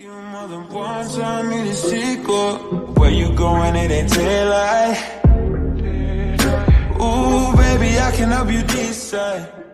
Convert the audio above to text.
You more than one time me the secret Where you going it ain't daylight. Ooh baby I can help you decide.